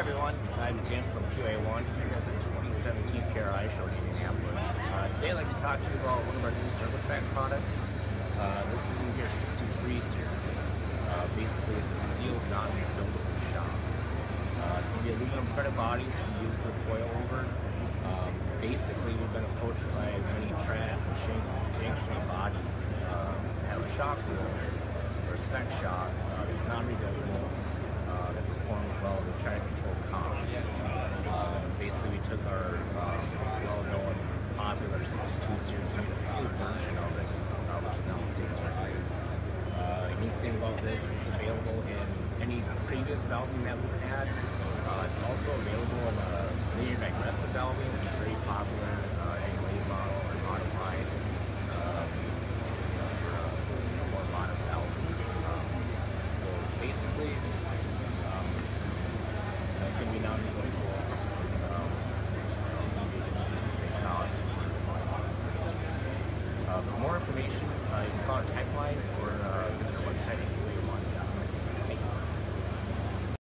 everyone. I'm Tim from QA1 here at the 2017 PRI show in Indianapolis. Uh, today I'd like to talk to you about one of our new circle track products. Uh, this is the Gear 63 series. Uh, basically, it's a sealed, non-rebuildable shock. Uh, it's going to be aluminum threaded bodies to use the coil over. Um, basically, we've been approached by many tracks and sanctioning bodies um, to have a shock wheel or a spec shock uh, that's non-rebuildable well to try to control costs. Um, basically, we took our um, well-known popular 62 series and made a sealed version of it, uh, which is now the 63. Uh, unique thing about this is it's available in any previous valving that we've had. Uh, it's also available in a linear digressive valving, which is very popular uh, any late model or modified. Um, you know, for a more modern valving. Um, so basically, um, that's going to be non-negotiable. It's um, used to save costs for uh, for more information, uh, you can call our tech line or